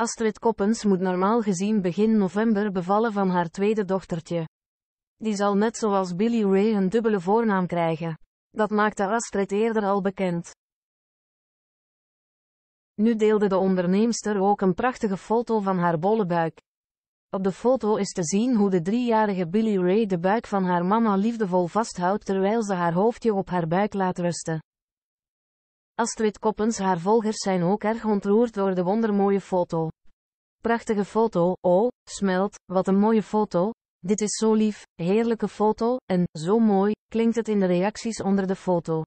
Astrid Koppens moet normaal gezien begin november bevallen van haar tweede dochtertje. Die zal net zoals Billy Ray een dubbele voornaam krijgen. Dat maakte Astrid eerder al bekend. Nu deelde de onderneemster ook een prachtige foto van haar bolle buik. Op de foto is te zien hoe de driejarige Billy Ray de buik van haar mama liefdevol vasthoudt terwijl ze haar hoofdje op haar buik laat rusten. Astrid Koppens haar volgers zijn ook erg ontroerd door de wondermooie foto. Prachtige foto, oh, smelt, wat een mooie foto, dit is zo lief, heerlijke foto, en, zo mooi, klinkt het in de reacties onder de foto.